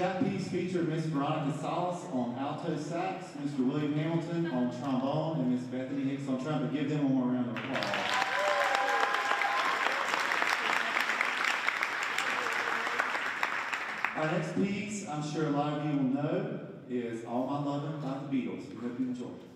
That piece featured Miss Veronica Salas on alto sax, Mr. William Hamilton on trombone, and Miss Bethany Hicks on trumpet. Give them one more round of applause. Our next piece, I'm sure a lot of you will know, is All My Lovin' by the Beatles. We hope you enjoy it.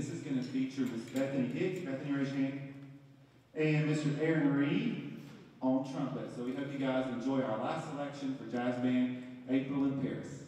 This is going to feature Miss Bethany Hicks, Bethany raise your hand, and Mr. Aaron Reed on trumpet. So we hope you guys enjoy our last selection for jazz band, April in Paris.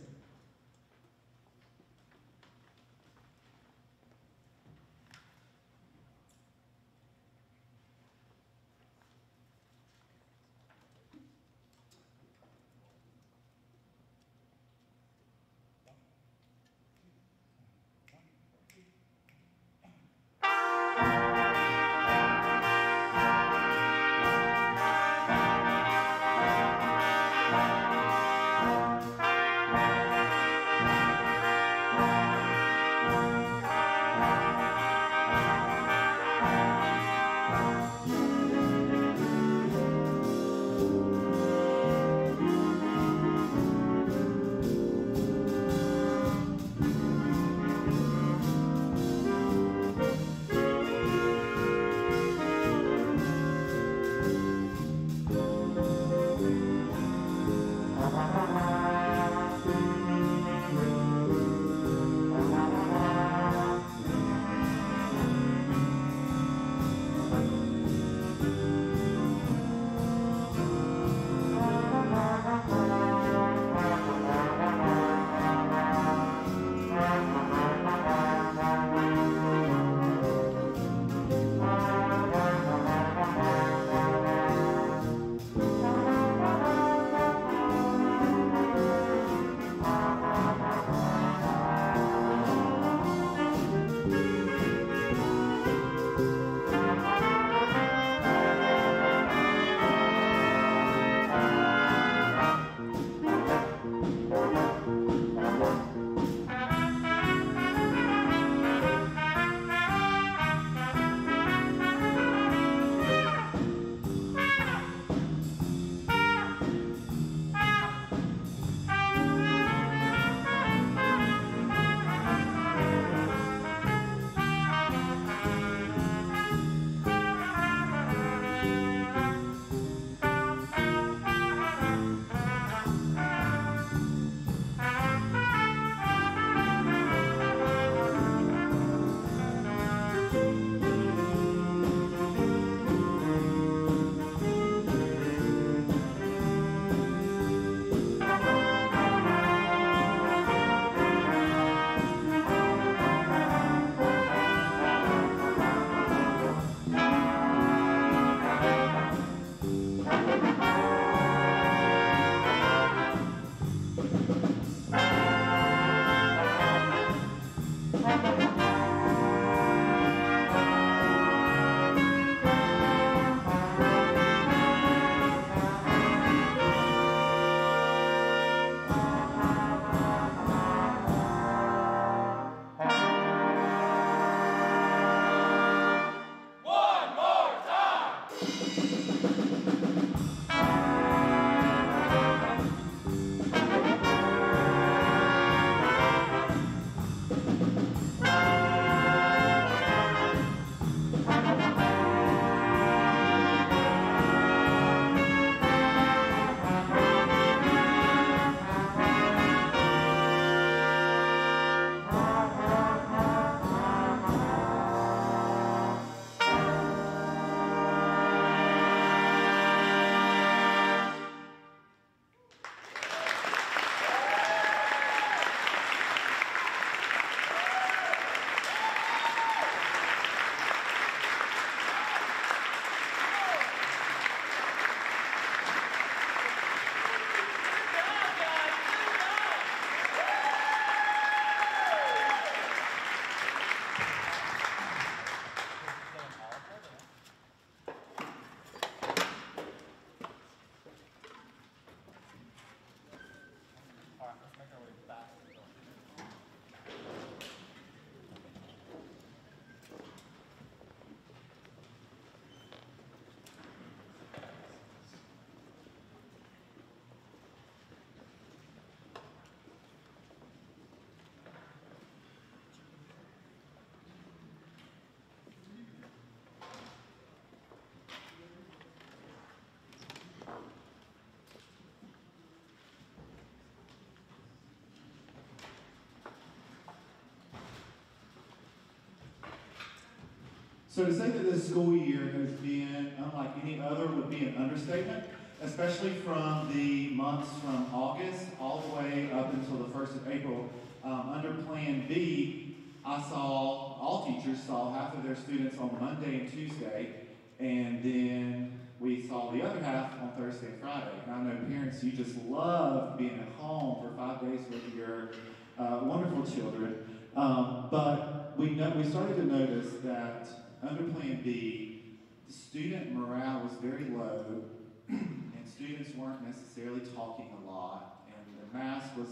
So to say that this school year has been unlike any other would be an understatement, especially from the months from August all the way up until the 1st of April. Um, under Plan B, I saw, all teachers saw half of their students on Monday and Tuesday, and then we saw the other half on Thursday and Friday. And I know parents, you just love being at home for five days with your uh, wonderful children. Um, but we, know, we started to notice that under Plan B, the student morale was very low, and students weren't necessarily talking a lot, and the mask was,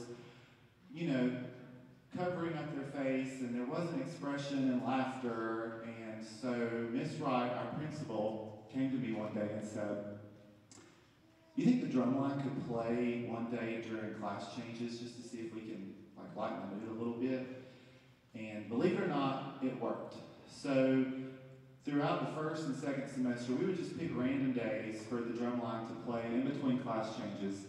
you know, covering up their face, and there wasn't expression and laughter. And so Miss Wright, our principal, came to me one day and said, "You think the drumline could play one day during class changes just to see if we can like lighten the mood a little bit?" And believe it or not, it worked. So throughout the first and second semester, we would just pick random days for the drum line to play in between class changes.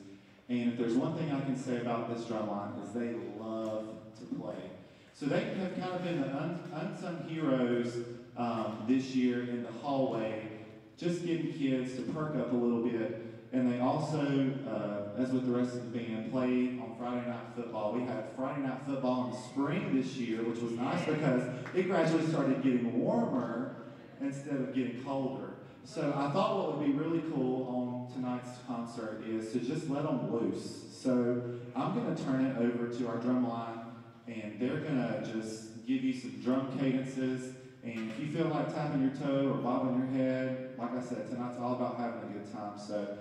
And if there's one thing I can say about this drum line is they love to play. So they have kind of been the un- unsung heroes um, this year in the hallway, just getting kids to perk up a little bit. And they also, uh, as with the rest of the band, played on Friday Night Football. We had Friday Night Football in the spring this year, which was nice because it gradually started getting warmer instead of getting colder. So I thought what would be really cool on tonight's concert is to just let them loose. So I'm going to turn it over to our drum line, and they're going to just give you some drum cadences. And if you feel like tapping your toe or bobbing your head, like I said, tonight's all about having a good time. So,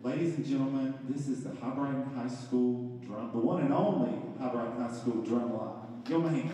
ladies and gentlemen, this is the Hibriten High School drum, the one and only Hibriten High School drum line. Give them.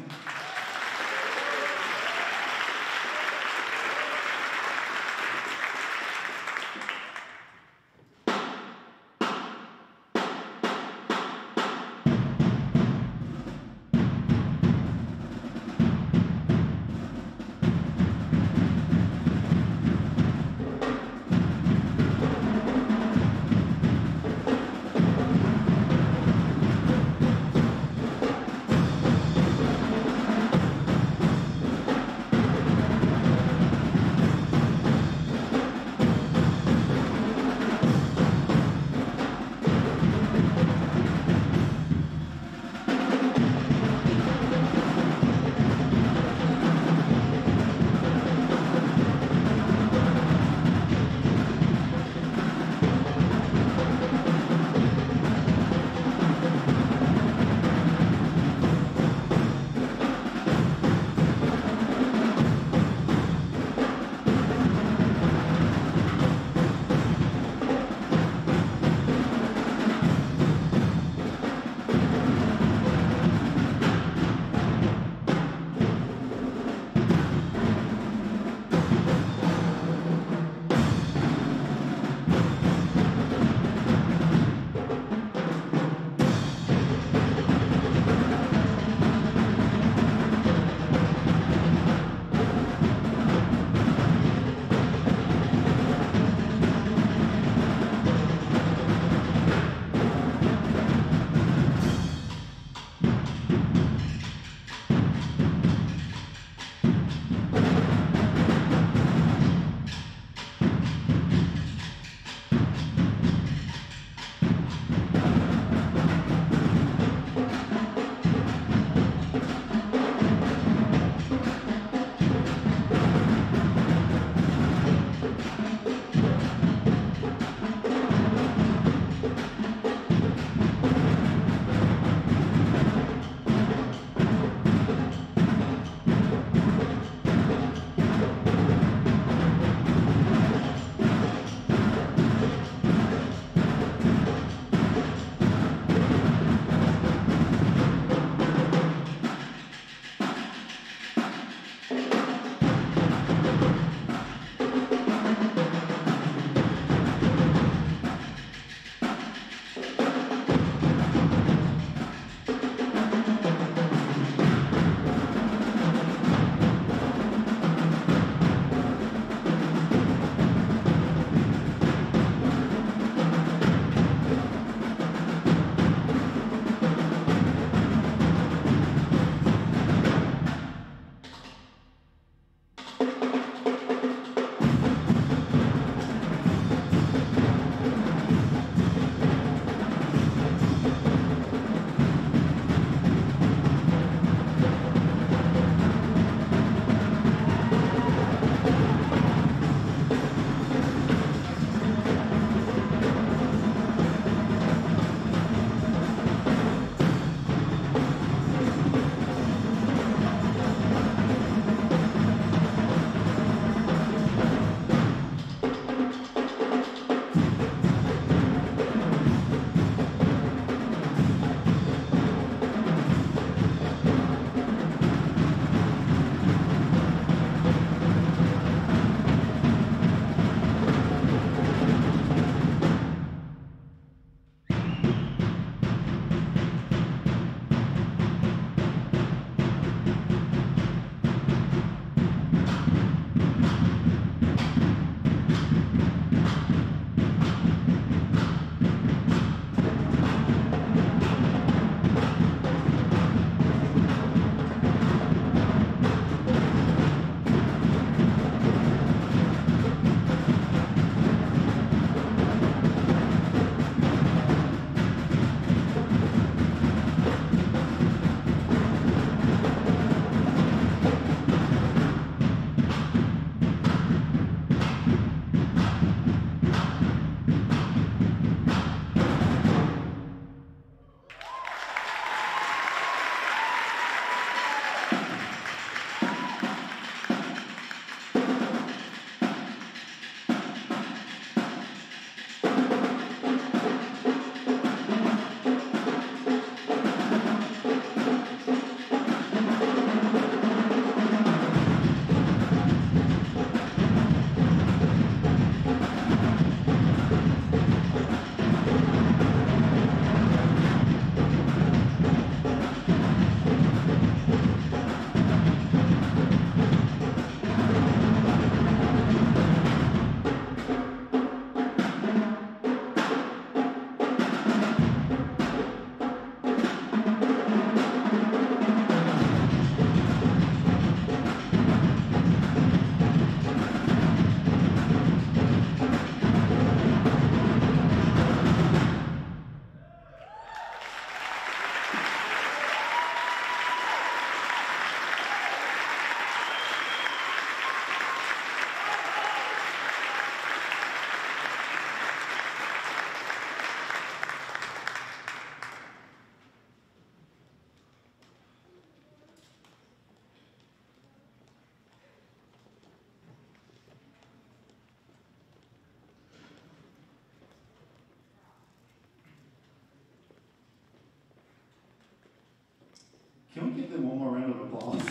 Do one more round of applause.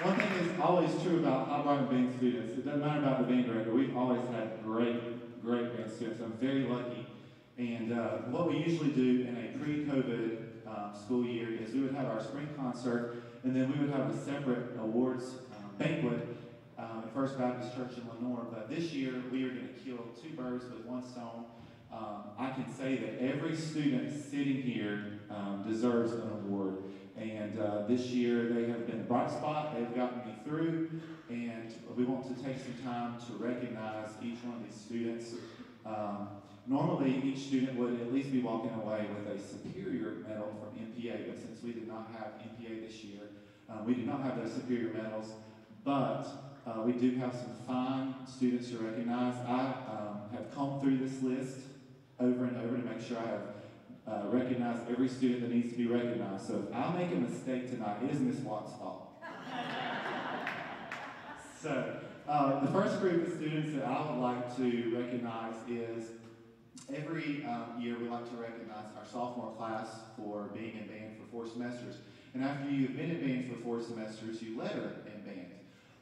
One thing is always true about Hibriten band students, it doesn't matter about the band director, we've always had great, great band students. I'm very lucky. And uh, what we usually do in a pre-COVID um, school year is we would have our spring concert, and then we would have a separate awards um, banquet at First Baptist Church in Lenoir. But this year, we are going to kill two birds with one stone. Um, I can say that every student sitting here um, deserves an award. And uh, this year they have been a bright spot. They've gotten me through, and we want to take some time to recognize each one of these students. Um, normally, each student would at least be walking away with a superior medal from MPA, but since we did not have MPA this year, um, we do not have those superior medals. But uh, we do have some fine students to recognize. I um, have combed through this list over and over to make sure I have uh, recognize every student that needs to be recognized. So if I make a mistake tonight, it is Miss Watt's fault. so uh, the first group of students that I would like to recognize is every um, year we like to recognize our sophomore class for being in band for four semesters. And after you've been in band for four semesters, you letter in band.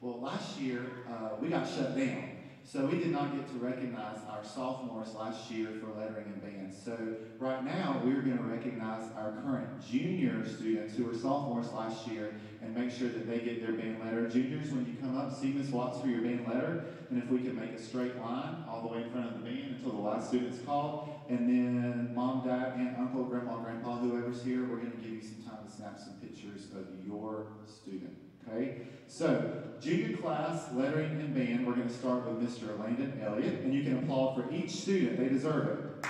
Well, last year uh, we got shut down. So we did not get to recognize our sophomores last year for lettering in band. So right now we're going to recognize our current junior students who were sophomores last year and make sure that they get their band letter. Juniors, when you come up, see Miss Watts for your band letter. And if we can make a straight line all the way in front of the band until the last student's called. And then mom, dad, aunt, uncle, grandma, grandpa, whoever's here, we're going to give you some time to snap some pictures of your student. Okay? So, junior class, lettering, and band, we're going to start with Mr. Landon Elliott, and you can applaud for each student. They deserve it.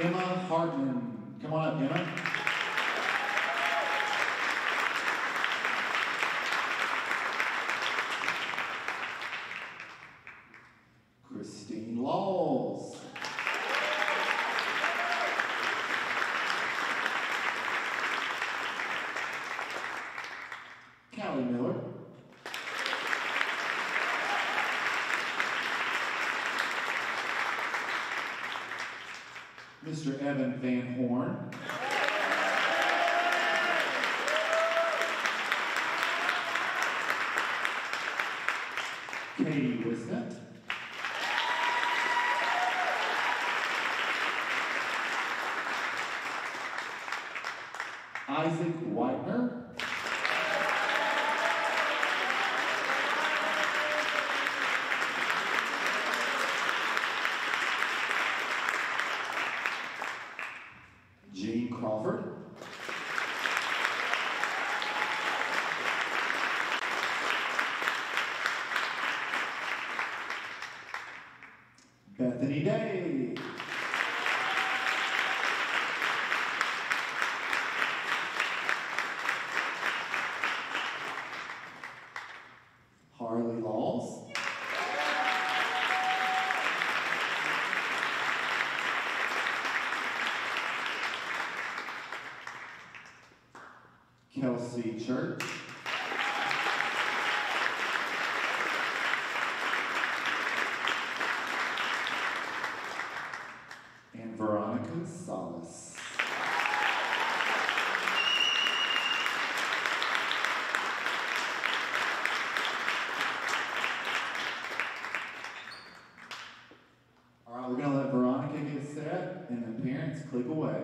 Emma Hartman. Come on up, Emma. Christine Laws. Callie Miller. Mr. Evan Van Horn. Katie Wisnett. Isaac Whitener. Gene Crawford. Bethany Day. Church. And Veronica Salas. All right, we're going to let Veronica get set, and the parents click away.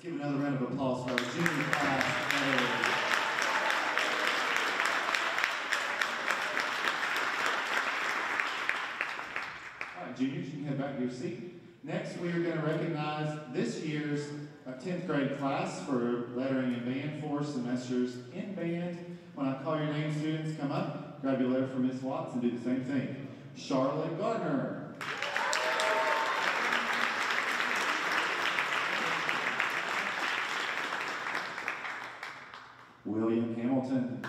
Let's give another round of applause for our junior class. All right, juniors, you can head back to your seat. Next, we are going to recognize this year's uh, 10th grade class for lettering and band four semesters in band. When I call your name, students, come up, grab your letter from Miss Watts, and do the same thing. Charlotte Gardner. William Hamilton.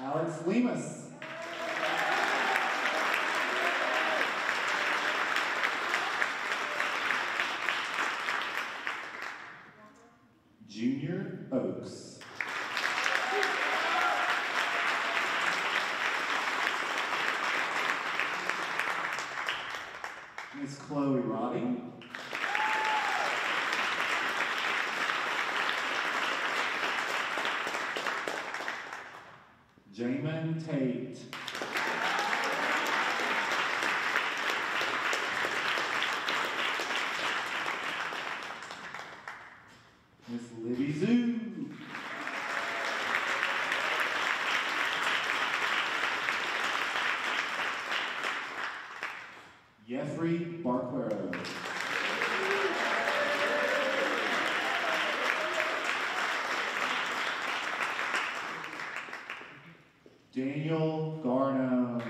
Alex Lemus. Junior Oaks. Miss Chloe Roddy. Jamin Tate. Miss Libby Zoo. Jeffrey Barquero. Daniel Garnham.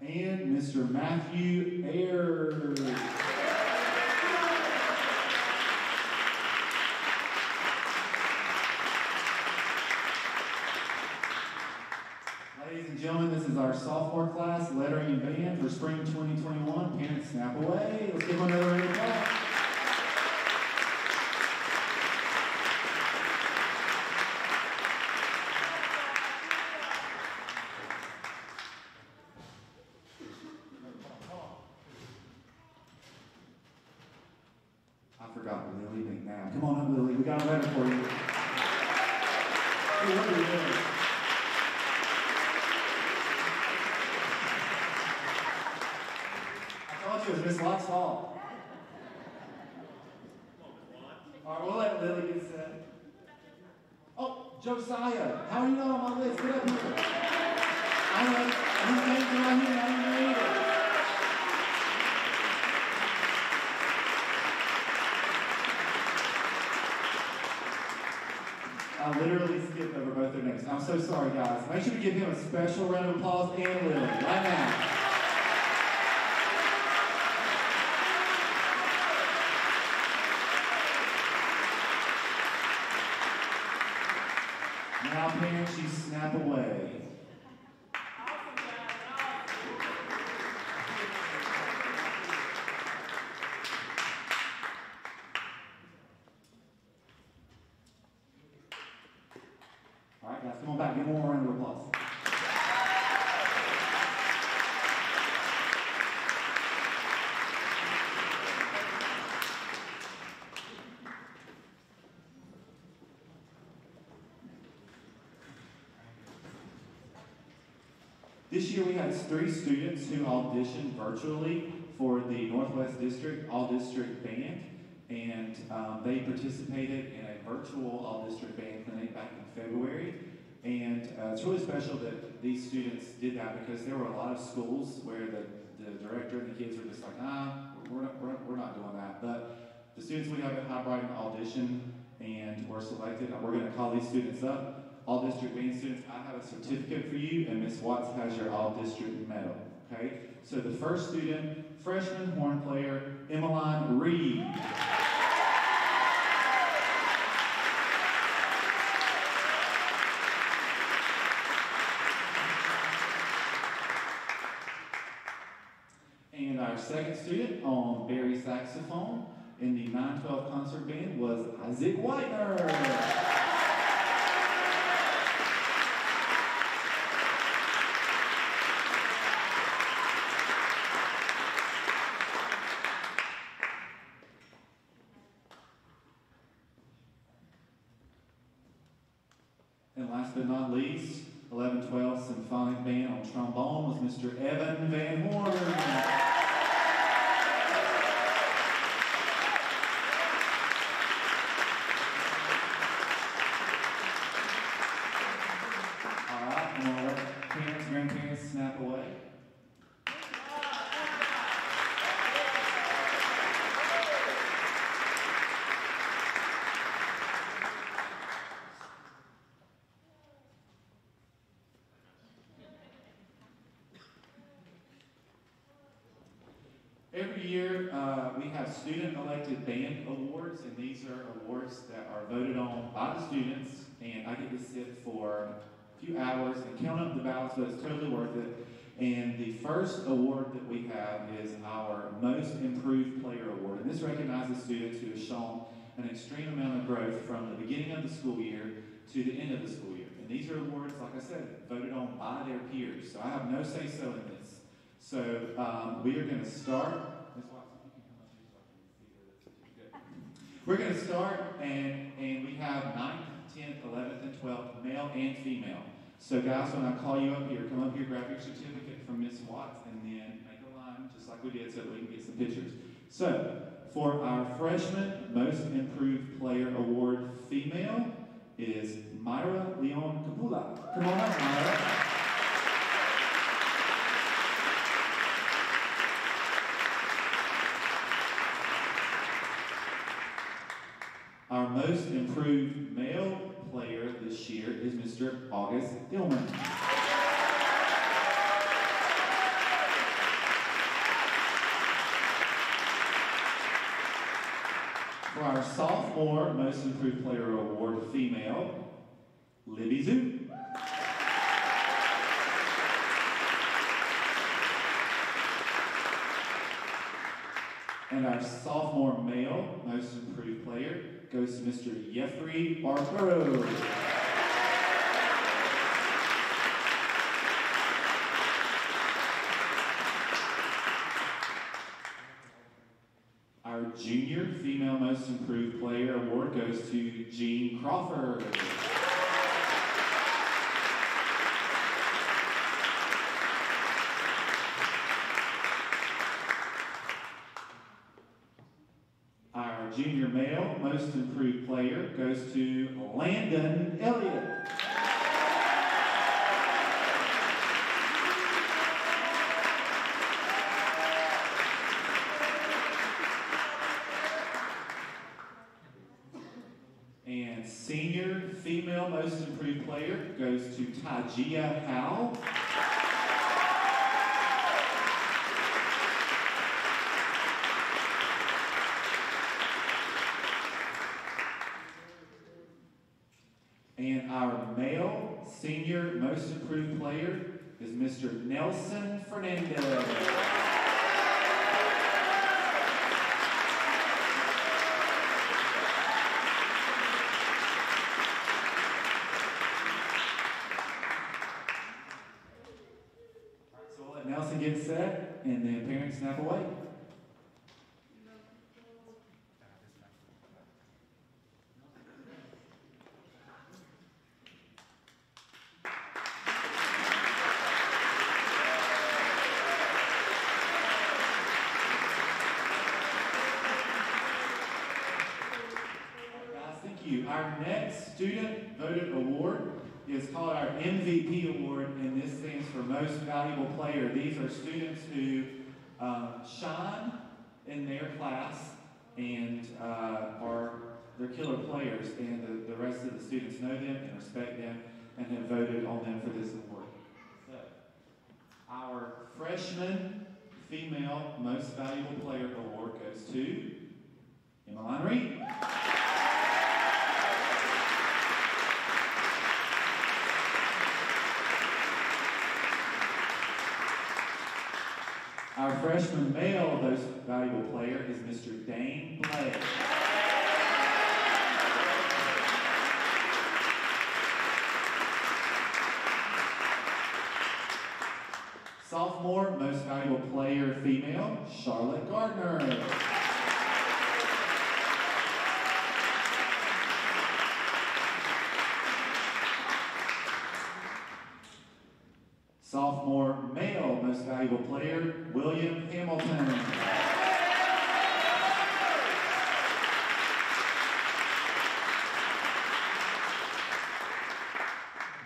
And Mr. Matthew Ayers. Ladies and gentlemen, this is our sophomore class, lettering and band for spring 2021. Parents, snap away. Let's give them another round of applause. I forgot Lily McNabb. Come on up, Lily. We got a letter for you. Hey, what are you doing? I told you it was Miss Lott's fault. All right, we'll let Lily get set. Oh, Josiah, how are you not on my list? Get up here. I know, his name's right here. I didn't read it. I literally skipped over both their names. I'm so sorry, guys. Make sure to give him a special round of applause and Lily right now. Now, parents, you snap away. All right, guys, come on back. Give one more round of applause. Had three students who auditioned virtually for the Northwest District All District Band, and um, they participated in a virtual All District Band clinic back in February. And uh, it's really special that these students did that because there were a lot of schools where the, the director and the kids were just like, ah, we're not, we're, we're not doing that. But the students we have at Hibriten auditioned and were selected. We're going to call these students up. All district band students, I have a certificate for you, and Miss Watts has your all district medal. Okay? So the first student, freshman horn player, Emmeline Reed. And our second student on bari saxophone in the 912 concert band was Isaac Whitener. And last but not least, 1112 Symphonic Band on trombone was Mr. Evan Van Horn. Every year, uh, we have student-elected band awards, and these are awards that are voted on by the students, and I get to sit for a few hours and count up the ballots, but it's totally worth it. And the first award that we have is our Most Improved Player Award, and this recognizes students who have shown an extreme amount of growth from the beginning of the school year to the end of the school year. And these are awards, like I said, voted on by their peers, so I have no say-so in this. So um, we are going to start. Ms. Watson, you can come up here so I can see the- We're going to start, and, and we have 9th, 10th, 11th, and 12th, male and female. So guys, when I call you up here, come up here, grab your certificate from Ms. Watts, and then make a line, just like we did, so we can get some pictures. So, for our freshman Most Improved Player Award female is Myra Leon Capula. Come on up, Myra. Our most improved male player this year is Mr. August Dillman. For our sophomore most improved player award female, Libby Zoo. And our sophomore male most improved player goes to Mr. Jeffrey Barbaro. Our junior female most improved player award goes to Jean Crawford. Our junior most improved player goes to Landon Elliott. And senior female most improved player goes to Tajia Howe. And our male senior most improved player is Mr. Nelson Fernandez. So we'll let Nelson get set, and then parents snap away. Guys, thank you. Our next student voted award is called our MVP award, and this stands for Most Valuable Player. These are students who um, shine in their class and uh, are they're killer players, and the, the rest of the students know them and respect them and have voted on them for this award. So, our freshman female Most Valuable Player award goes to Reed. Our freshman male most valuable player is Mr. Dane Blake. Sophomore most valuable player female, Charlotte Gardner. Sophomore male most valuable player, William Hamilton.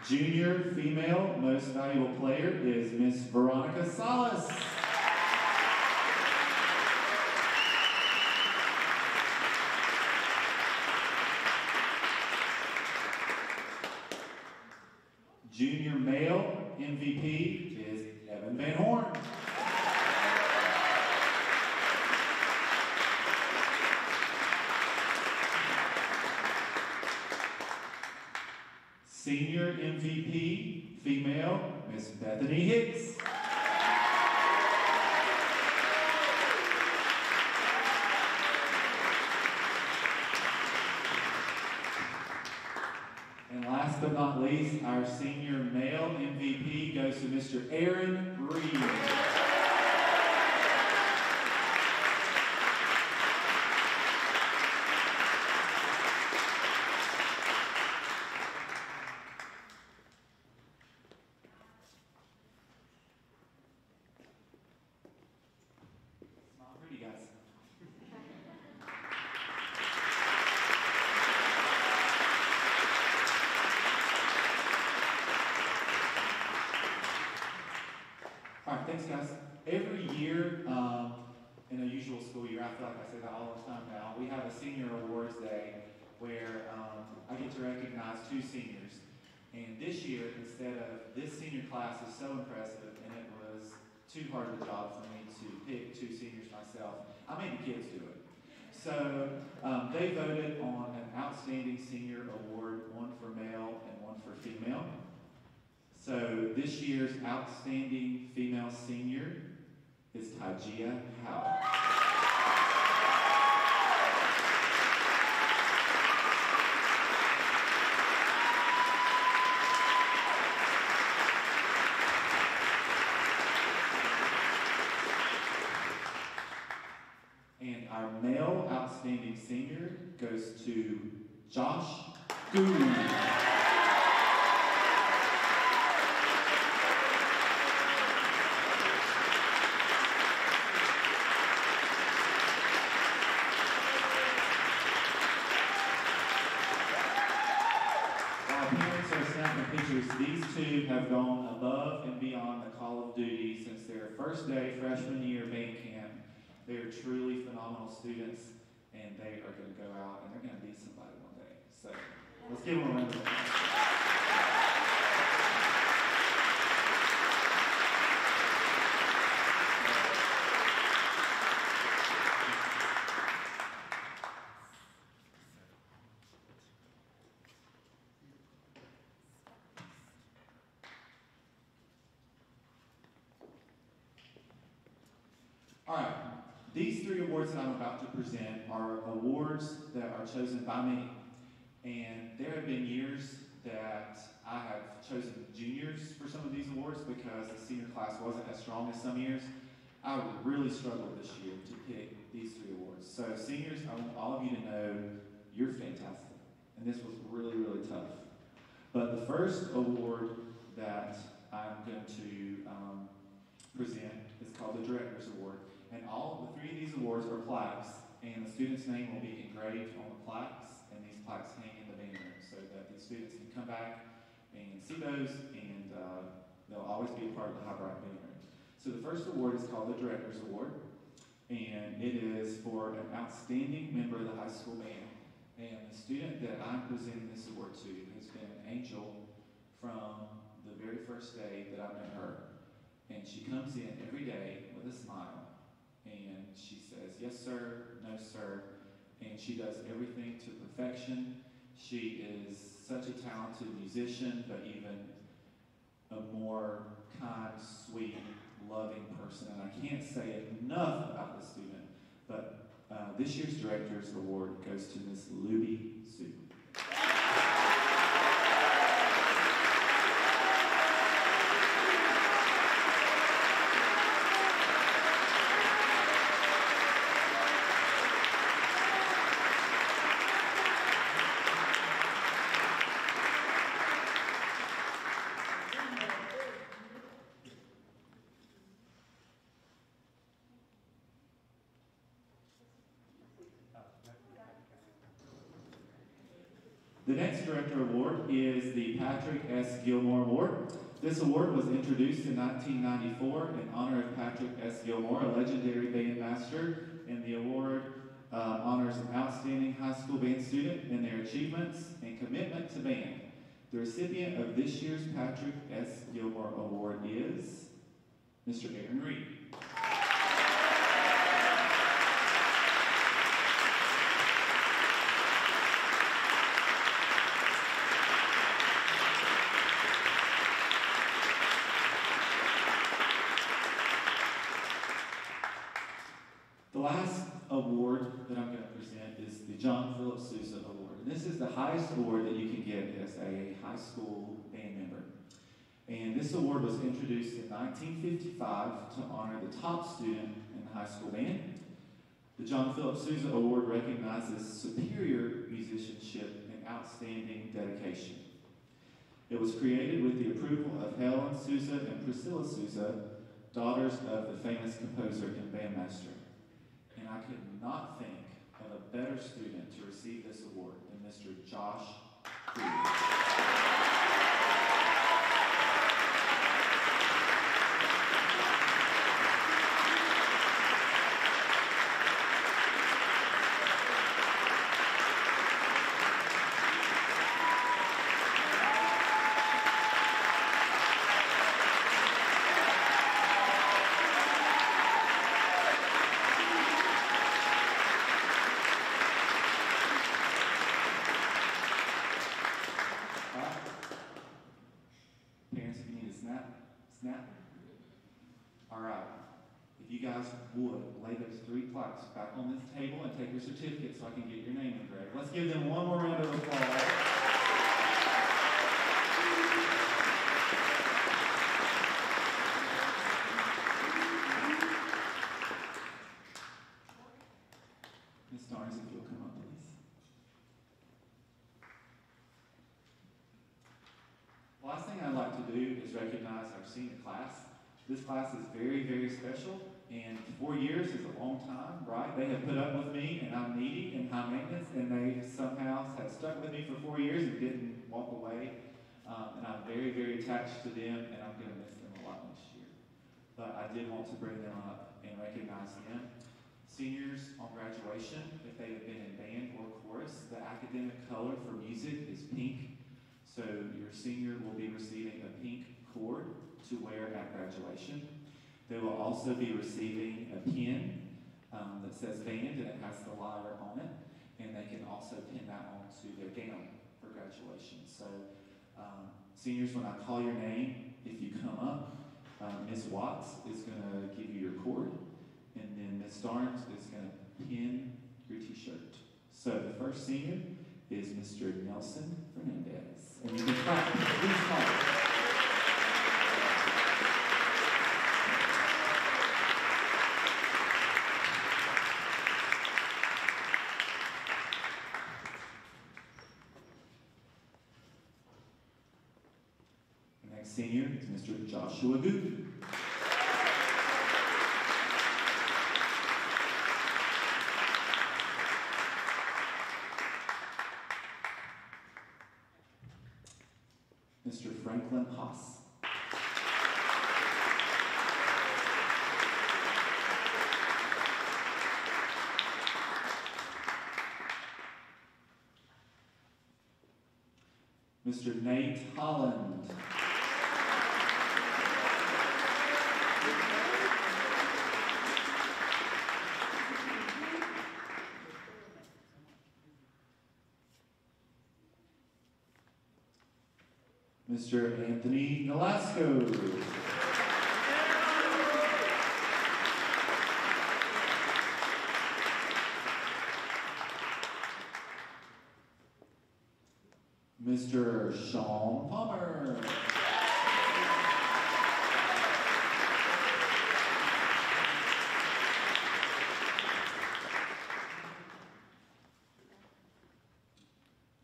Junior female most valuable player is Miss Veronica Salas. Junior male MVP is Evan Van Horn. Senior MVP, female, Miss Bethany Hicks. And last but not least, our senior male MVP goes to Mr. Aaron Reed. Smile pretty, guys. All right, thanks, guys. Every year, um, in a usual school year, I feel like I say that all the time now, we have a senior awards day where um, I get to recognize two seniors. And this year, instead of this senior class is so impressive, and it was too hard of a job for me to pick two seniors myself, I made the kids do it. So um, they voted on an outstanding senior award, one for male and one for female. This year's outstanding female senior is Tajia Howard. And our male outstanding senior goes to Josh Gould. While parents are snapping pictures, these two have gone above and beyond the call of duty since their first day freshman year band camp. They are truly phenomenal students, and they are going to go out and they're going to be somebody one day. So let's give them a round of applause. All right, these three awards that I'm about to present are awards that are chosen by me. And there have been years that I have chosen juniors for some of these awards because the senior class wasn't as strong as some years. I really struggled this year to pick these three awards. So seniors, I want all of you to know you're fantastic. And this was really, really tough. But the first award that I'm going to um, present is called the Director's Award. And all the three of these awards are plaques, and the student's name will be engraved on the plaques, and these plaques hang in the band room so that the students can come back and see those, and uh, they'll always be a part of the Hibriten band room. So the first award is called the Director's Award, and it is for an outstanding member of the high school band. And the student that I'm presenting this award to has been an Angel from the very first day that I met her. And she comes in every day with a smile. And she says, Yes, sir, no, sir. And she does everything to perfection. She is such a talented musician, but even a more kind, sweet, loving person. And I can't say enough about this student. But uh, this year's Director's Award goes to Miss Luby Sue. The next Director Award is the Patrick S. Gilmore Award. This award was introduced in 1994 in honor of Patrick S. Gilmore, a legendary bandmaster, and the award uh, honors an outstanding high school band student in their achievements and commitment to band. The recipient of this year's Patrick S. Gilmore Award is Mr. Aaron Reed. The last award that I'm going to present is the John Philip Sousa Award. And this is the highest award that you can get as a high school band member. And this award was introduced in 1955 to honor the top student in the high school band. The John Philip Sousa Award recognizes superior musicianship and outstanding dedication. It was created with the approval of Helen Sousa and Priscilla Sousa, daughters of the famous composer and bandmaster. And I could not think of a better student to receive this award Mr. Josh Freed. All right. Parents, if you need a snap, snap. All right. If you guys would, lay those three plaques back on this table and take your certificate so I can get your name engraved. Let's give them one more round of applause. Ms. Starnes, if you'll come up, please. Last thing I'd like to do is recognize our senior class. This class is special, and four years is a long time, right? They have put up with me, and I'm needy and high maintenance, and they somehow have stuck with me for four years and didn't walk away. Um, and I'm very, very attached to them, and I'm going to miss them a lot next year. But I did want to bring them up and recognize them. Seniors on graduation, if they have been in band or chorus, the academic color for music is pink. So your senior will be receiving a pink cord to wear at graduation. They will also be receiving a pin um, that says band and it has the lyre on it. And they can also pin that onto their gown for graduation. So um, seniors, when I call your name, if you come up, um, Ms. Watts is going to give you your cord. And then Ms. Starnes is going to pin your t-shirt. So the first senior is Mr. Nelson Fernandez. And you can clap. Please clap. Senior is Mr. Joshua Goode. Mr. Franklin Haas. Mr. Nate Holland. Mr. Anthony Nolasco. Mr. Sean Palmer.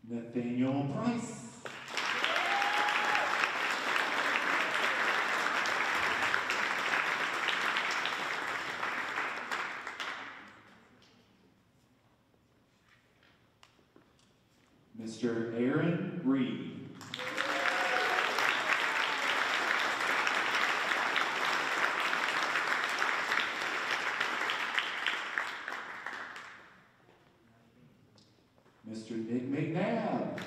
Nathaniel Price. Mr. Aaron Reed. Mr. Nick McNabb.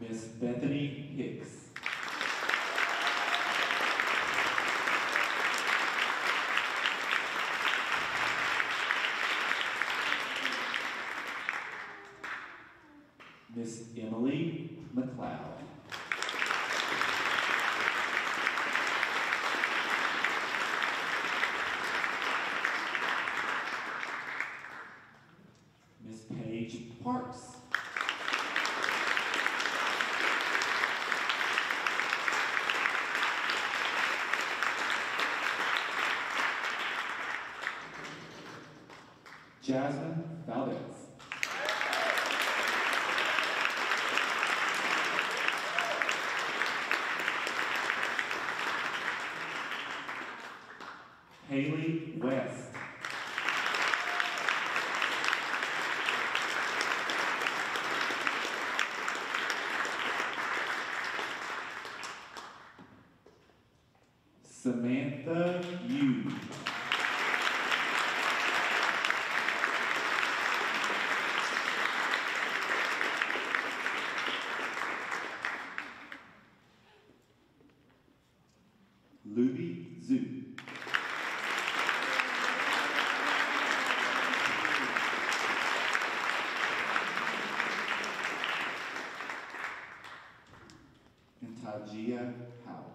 Miss Bethany Hicks. Miss Emily McLeod. Miss Paige Parks. Jasmine Valdez. Haley West. Samantha Yu. Luby Zhu. And Tajia Howell.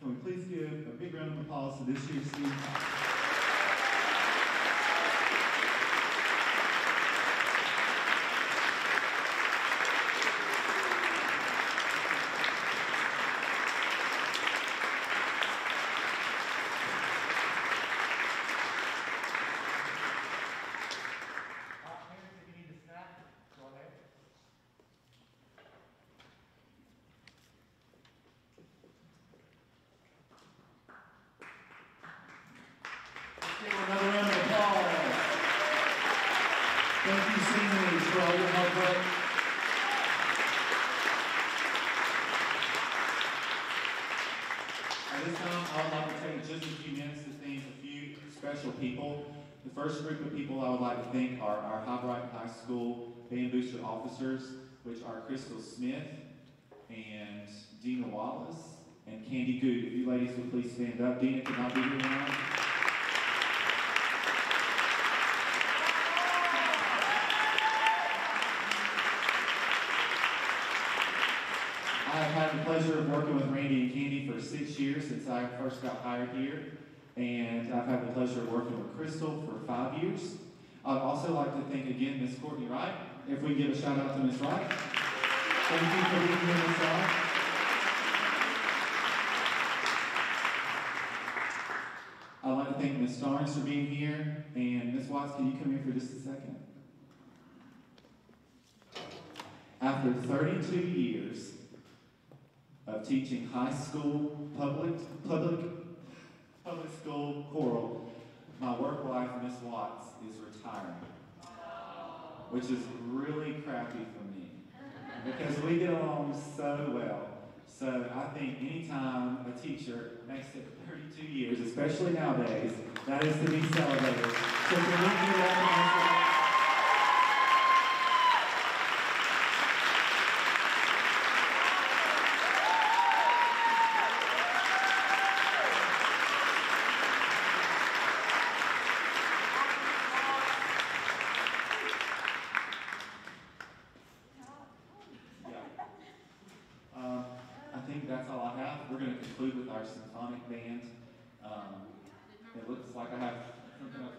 Can please give a big round of applause to this year's student? Parents, if you need a snack, go ahead. Let's give her another round of applause. Thank you, hard work. At this time, I would like to take just a few minutes to thank a few special people. The first group of people I would like to thank are our Hibriten High School Band Booster officers, which are Crystal Smith and Dina Wallace and Candy Good. If you ladies would please stand up. Dina could not be here tonight. I have had the pleasure of working with Randy and Candy for six years since I first got hired here. And I've had the pleasure of working with Crystal for five years. I'd also like to thank again Miss Courtney Wright. If we give a shout out to Miss Wright. Thank you for being here, Miss Wright. I'd like to thank Miss Starnes for being here. And Miss Watts, can you come here for just a second? After 32 years of teaching high school public public public school choral, my work wife, Miss Watts, is retiring, which is really crappy for me because we get along so well. So I think anytime a teacher makes it 32 years, especially nowadays, that is to be celebrated. So can we that to Miss Watts? Yeah. Um, I think that's all I have. We're going to conclude with our symphonic band. Um, it looks like I have something else.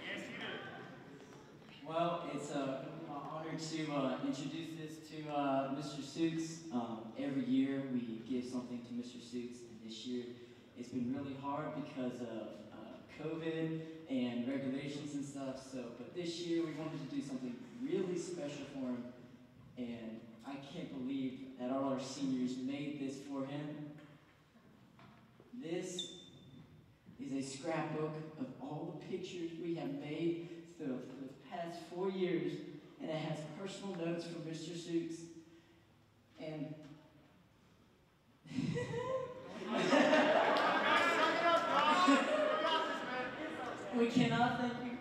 Yes, you do. Well, it's uh, my honor to uh, introduce this to Suits. Um, every year we give something to Mr. Suits, and this year it's been really hard because of uh, COVID and regulations and stuff. So, but this year we wanted to do something really special for him, and I can't believe that all our seniors made this for him. This is a scrapbook of all the pictures we have made through the past four years, and it has personal notes from Mr. And we cannot thank you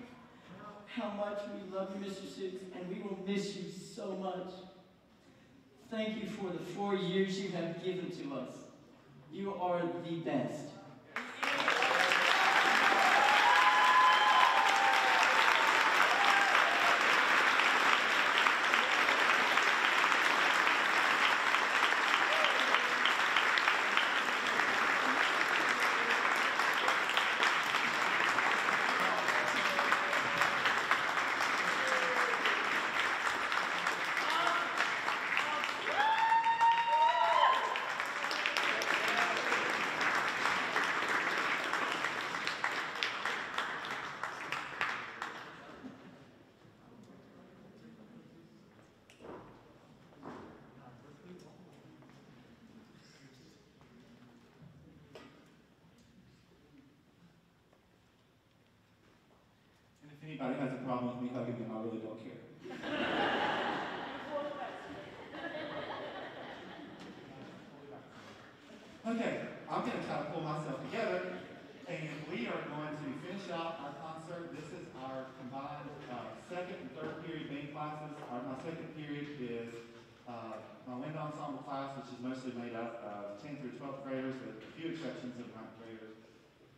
how much we love you, Mr. Suits, and we will miss you so much. Thank you for the four years you have given to us. You are the best. Anybody has a problem with me hugging them, I really don't care. Okay, I'm gonna try to pull myself together, and we are going to finish out our concert. This is our combined, uh, second and third period main classes. Our, my second period is, uh, my wind ensemble class, which is mostly made up of ten through twelfth graders, with a few exceptions of ninth graders.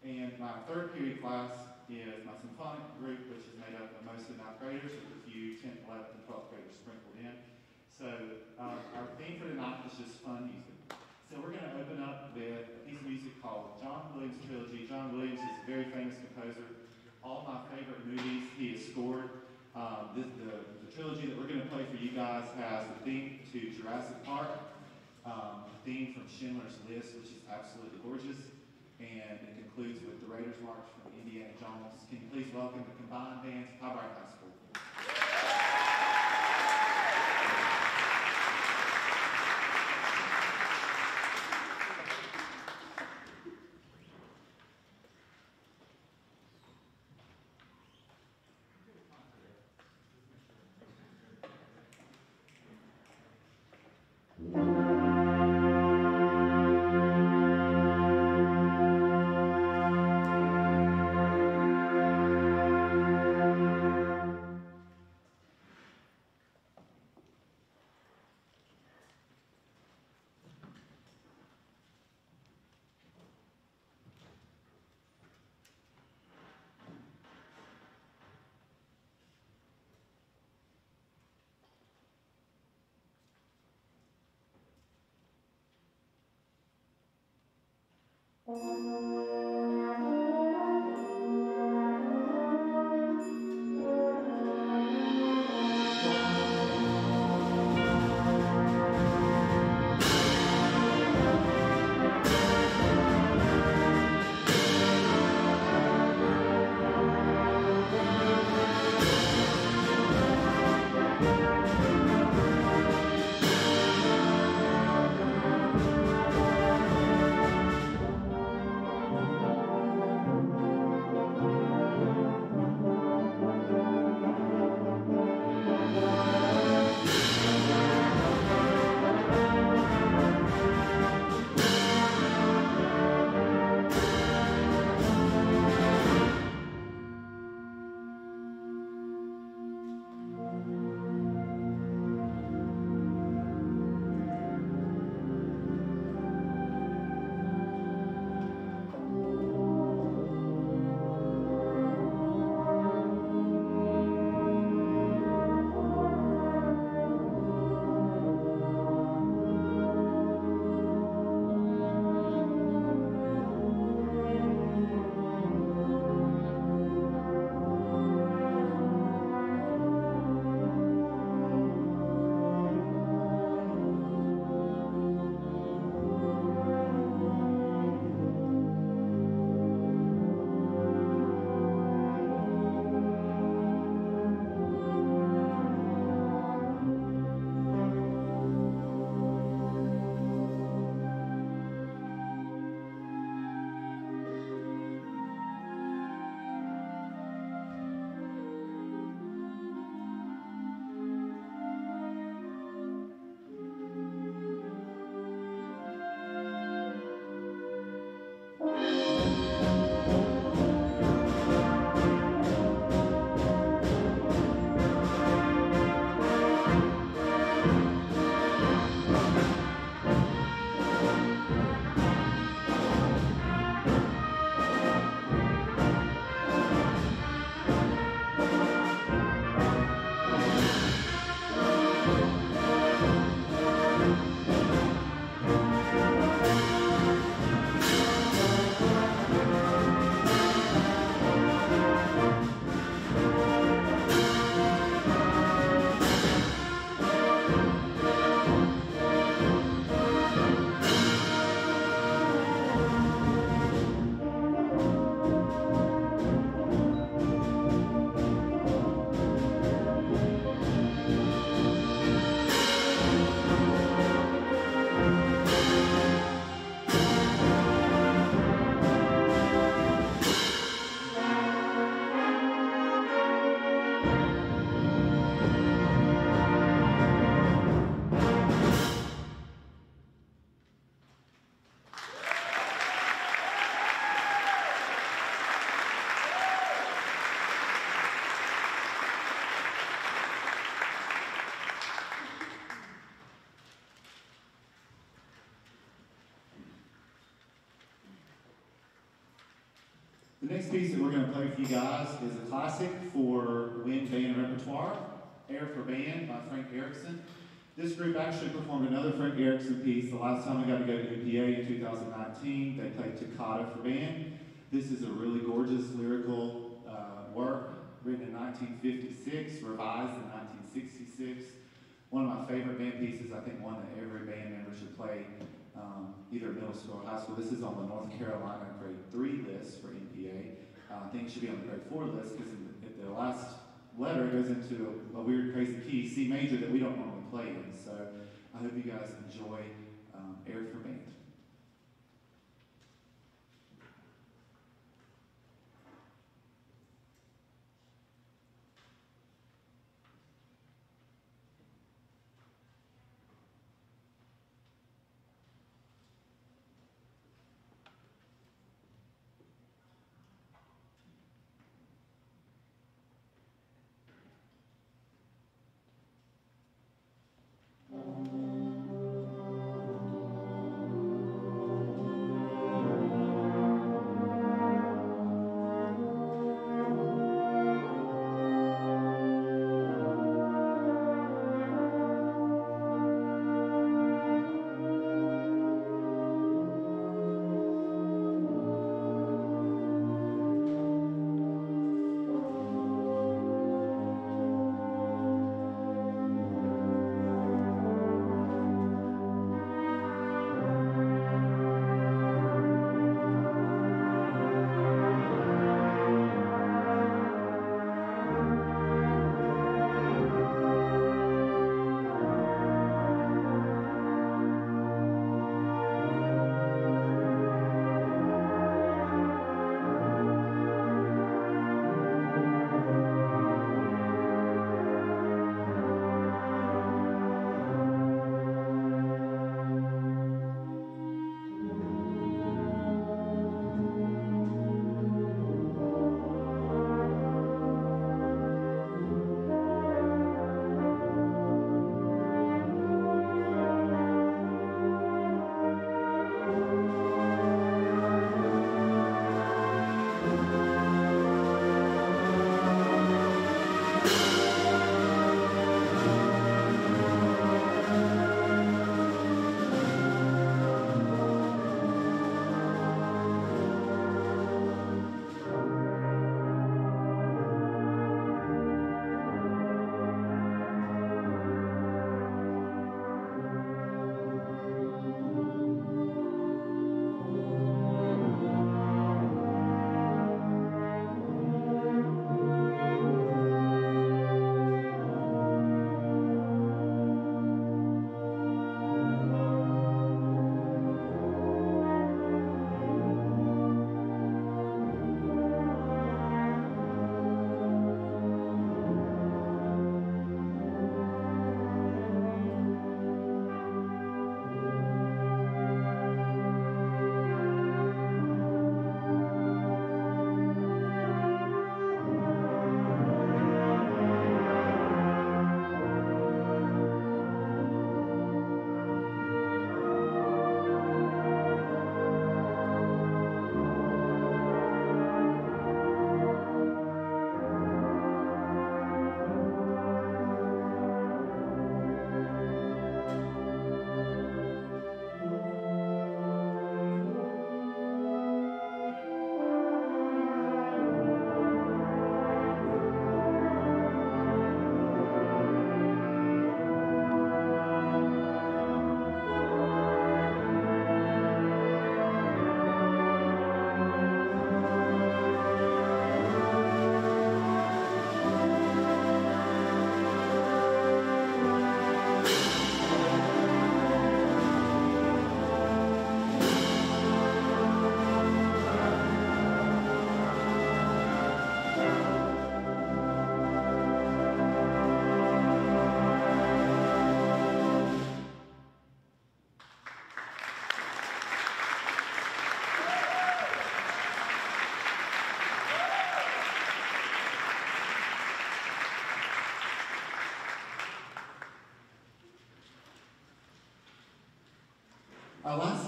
And my third period class is my symphonic group, which is made up of mostly ninth graders, with a few tenth, eleventh, and twelfth graders sprinkled in. So, uh, our theme for tonight is just fun music. So we're gonna open up with a piece of music called John Williams Trilogy. John Williams is a very famous composer. All my favorite movies he has scored. Um, the, the trilogy that we're gonna play for you guys has the theme to Jurassic Park, um, the theme from Schindler's List, which is absolutely gorgeous, and it concludes with the Raiders March from Indiana Jones. Can you please welcome the combined bands of High School? Thank piece that we're going to play for you guys is a classic for wind band repertoire, Air for Band by Frank Erickson. This group actually performed another Frank Erickson piece the last time we got to go to MPA in 2019. They played Toccata for Band. This is a really gorgeous lyrical uh, work written in 1956, revised in 1966. One of my favorite band pieces, I think one that every band member should play, um, either middle school or high school. This is on the North Carolina grade three list for MPA. Uh, it should be on the grade four list because the, last letter goes into a, a, weird, crazy key, C major, that we don't normally play in. So I hope you guys enjoy um, Air for Band.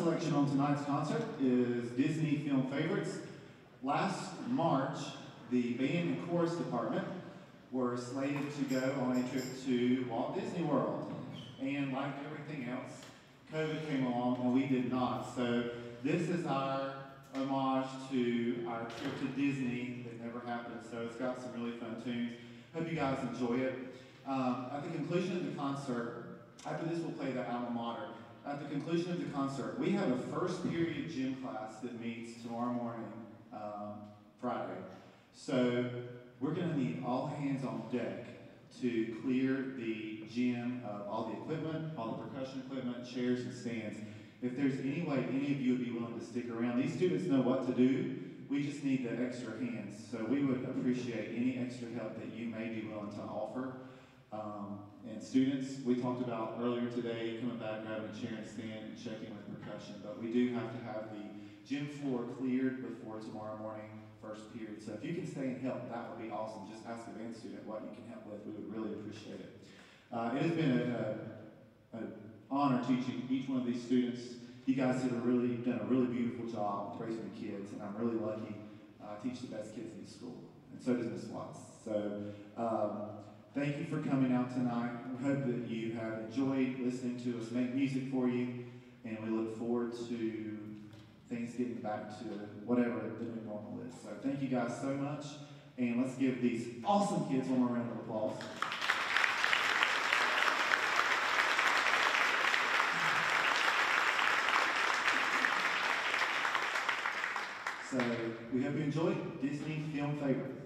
Selection on tonight's concert is Disney film favorites. Last March, the band and chorus department were slated to go on a trip to Walt Disney World. And like everything else, COVID came along and we did not. So this is our homage to our trip to Disney that never happened. So it's got some really fun tunes. Hope you guys enjoy it. Um, at the conclusion of the concert, after this we'll play the alma mater. At the conclusion of the concert, we have a first period gym class that meets tomorrow morning, um, Friday. So we're going to need all hands on deck to clear the gym of all the equipment, all the percussion equipment, chairs and stands. If there's any way any of you would be willing to stick around, these students know what to do. We just need the extra hands. So we would appreciate any extra help that you may be willing to offer. Um, and students, we talked about earlier today, coming back, grabbing a chair and stand and checking with percussion. But we do have to have the gym floor cleared before tomorrow morning, first period. So if you can stay and help, that would be awesome. Just ask a band student what you can help with. We would really appreciate it. Uh, it has been an honor teaching each one of these students. You guys have really done a really beautiful job raising the kids, and I'm really lucky. I teach the best kids in the school, and so does Miss Watts. So. Um, Thank you for coming out tonight. We hope that you have enjoyed listening to us make music for you, and we look forward to things getting back to whatever the new normal is. So thank you guys so much, and let's give these awesome kids one more round of applause. So we hope you enjoyed Disney Film Favorite.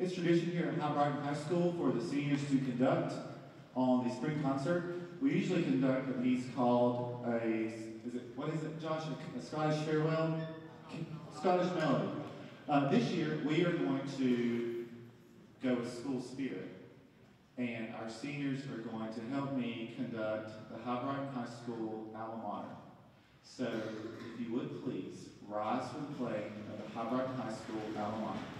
It's tradition here at Hibriten High School for the seniors to conduct on the spring concert. We usually conduct a piece called a, is it, what is it, Josh, a, Scottish farewell? Scottish melody. Uh, this year, we are going to go with school spirit. And our seniors are going to help me conduct the Hibriten High School alma mater. So, if you would please, rise for the playing of the Hibriten High School alma mater.